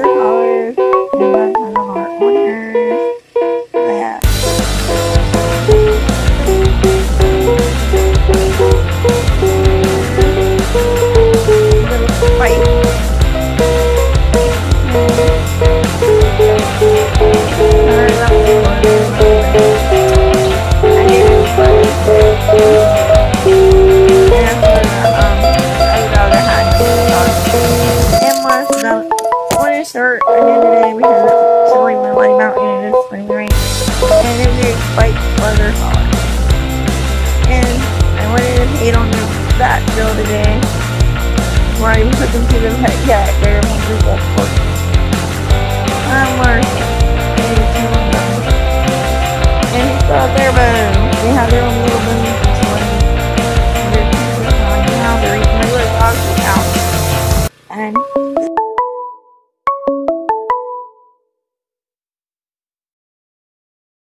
other colors. gonna start a new today because it's only my light mountain and it's spring rain. And it's made fight hot. And I wanted to hate on the fat girl today. Where I put them to the pet cat there the golf course. I'm working. And it's out there, but they have their own little boom.